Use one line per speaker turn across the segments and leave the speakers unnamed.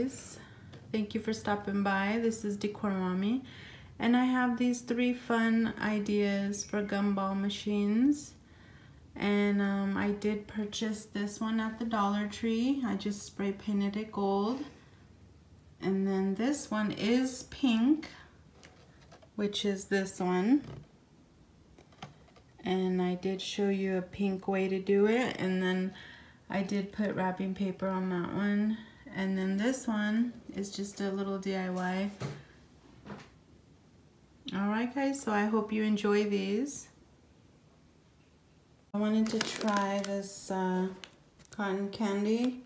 guys. Thank you for stopping by. This is Decor Mommy. And I have these three fun ideas for gumball machines. And um, I did purchase this one at the Dollar Tree. I just spray painted it gold. And then this one is pink, which is this one. And I did show you a pink way to do it. And then I did put wrapping paper on that one. And then this one is just a little DIY. Alright guys, so I hope you enjoy these. I wanted to try this uh, cotton candy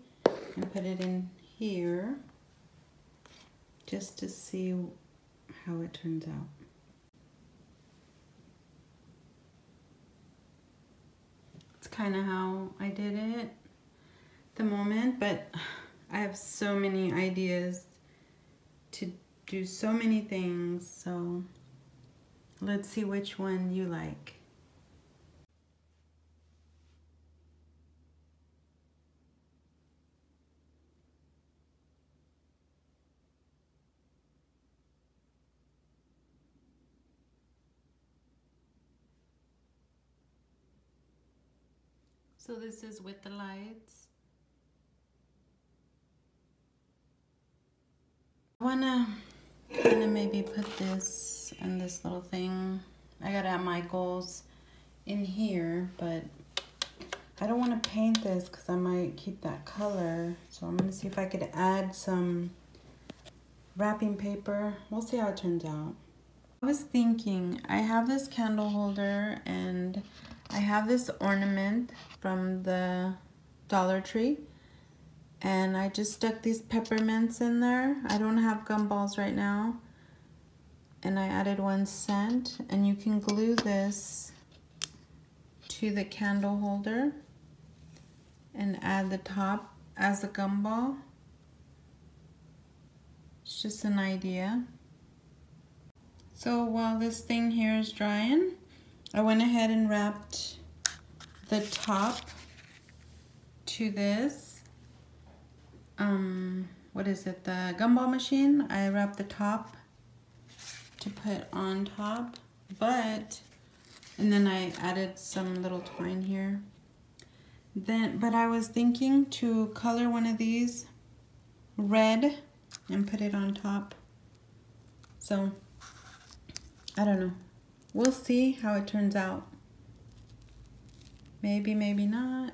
and put it in here just to see how it turns out. It's kind of how I did it the moment, but I have so many ideas to do so many things, so let's see which one you like. So this is with the lights. Wanna kind of maybe put this in this little thing. I got it at Michael's in here, but I don't want to paint this because I might keep that color. So I'm gonna see if I could add some wrapping paper. We'll see how it turns out. I was thinking, I have this candle holder and I have this ornament from the Dollar Tree and I just stuck these peppermints in there. I don't have gumballs right now. And I added one cent and you can glue this to the candle holder and add the top as a gumball. It's just an idea. So while this thing here is drying, I went ahead and wrapped the top to this. Um, what is it? The gumball machine. I wrapped the top to put on top, but, and then I added some little twine here. Then, but I was thinking to color one of these red and put it on top. So, I don't know. We'll see how it turns out. Maybe, maybe not.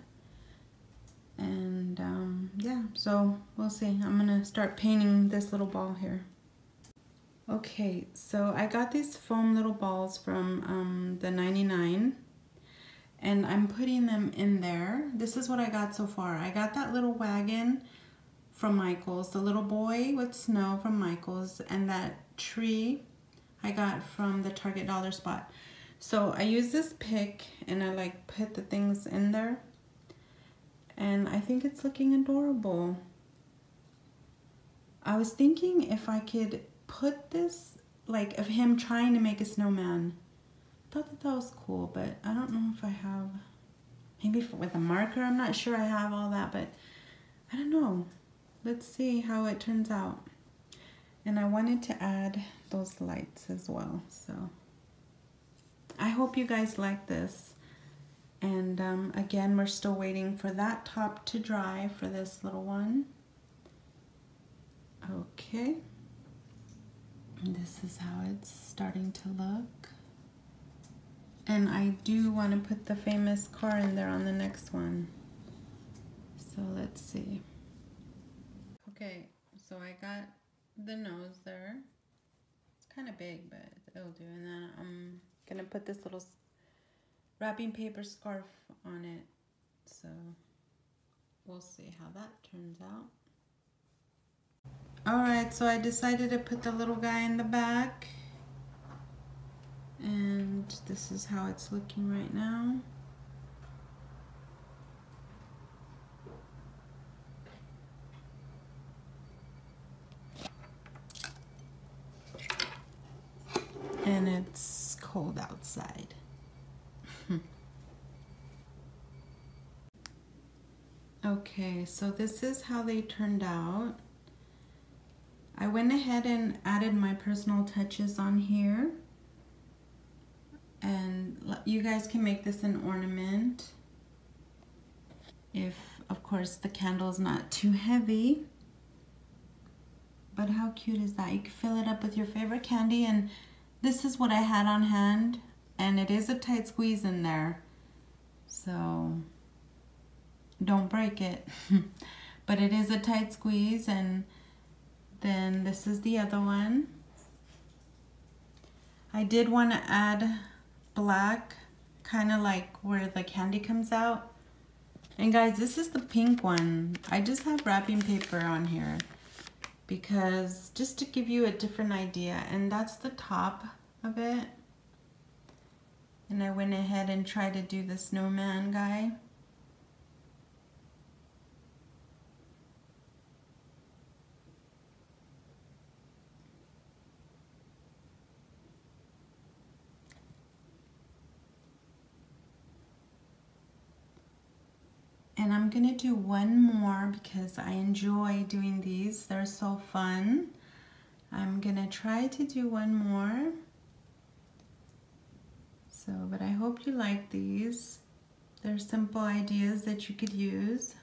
Yeah, so we'll see. I'm gonna start painting this little ball here. Okay, so I got these foam little balls from um, the 99 and I'm putting them in there. This is what I got so far. I got that little wagon from Michael's, the little boy with snow from Michael's, and that tree I got from the Target Dollar Spot. So I use this pick and I like put the things in there. And I think it's looking adorable. I was thinking if I could put this, like of him trying to make a snowman. thought that that was cool, but I don't know if I have, maybe with a marker. I'm not sure I have all that, but I don't know. Let's see how it turns out. And I wanted to add those lights as well. So I hope you guys like this. And um, again, we're still waiting for that top to dry for this little one. Okay. And this is how it's starting to look. And I do want to put the famous car in there on the next one. So let's see. Okay, so I got the nose there. It's kind of big, but it'll do. And then I'm gonna put this little wrapping paper scarf on it. So we'll see how that turns out. Alright, so I decided to put the little guy in the back. And this is how it's looking right now. and it's cold outside. Okay, so this is how they turned out. I went ahead and added my personal touches on here. And you guys can make this an ornament. If, of course, the candle is not too heavy. But how cute is that? You can fill it up with your favorite candy. And this is what I had on hand. And it is a tight squeeze in there. So don't break it. but it is a tight squeeze and then this is the other one. I did want to add black, kind of like where the candy comes out. And guys, this is the pink one. I just have wrapping paper on here because just to give you a different idea. And that's the top of it. And I went ahead and tried to do the snowman guy. And I'm to do one more because I enjoy doing these. They're so fun. I'm to try to do one more. So, but I hope you like these. They're simple ideas that you could use.